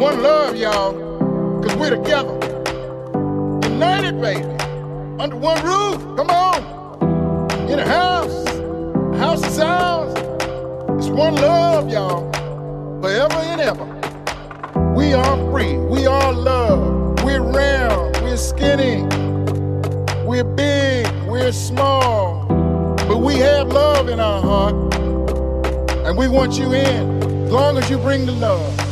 One love, y'all, cause we're together. United, baby. Under one roof. Come on. In a house. A house is ours. It's one love, y'all. Forever and ever. We are free. We are love. We're round. We're skinny. We're big. We're small. But we have love in our heart. And we want you in as long as you bring the love.